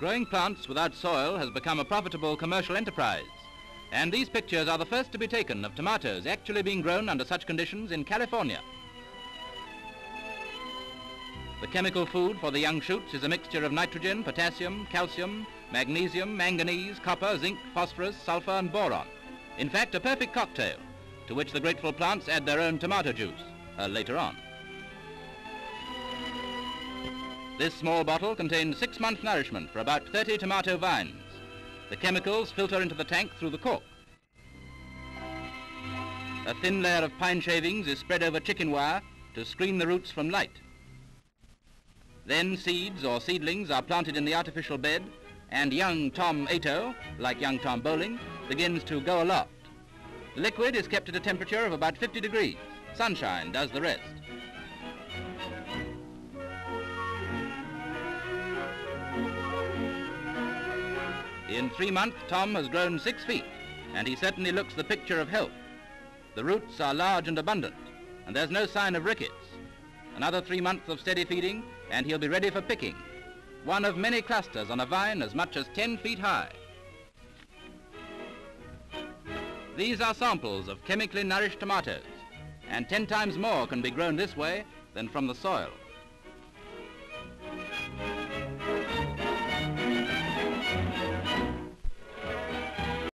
Growing plants without soil has become a profitable commercial enterprise. And these pictures are the first to be taken of tomatoes actually being grown under such conditions in California. The chemical food for the young shoots is a mixture of nitrogen, potassium, calcium, magnesium, manganese, copper, zinc, phosphorus, sulfur and boron. In fact, a perfect cocktail to which the grateful plants add their own tomato juice uh, later on. This small bottle contains six months nourishment for about 30 tomato vines. The chemicals filter into the tank through the cork. A thin layer of pine shavings is spread over chicken wire to screen the roots from light. Then seeds or seedlings are planted in the artificial bed and young Tom Ato, like young Tom Bowling, begins to go aloft. The liquid is kept at a temperature of about 50 degrees. Sunshine does the rest. In three months, Tom has grown six feet, and he certainly looks the picture of health. The roots are large and abundant, and there's no sign of rickets. Another three months of steady feeding, and he'll be ready for picking. One of many clusters on a vine as much as 10 feet high. These are samples of chemically nourished tomatoes, and 10 times more can be grown this way than from the soil.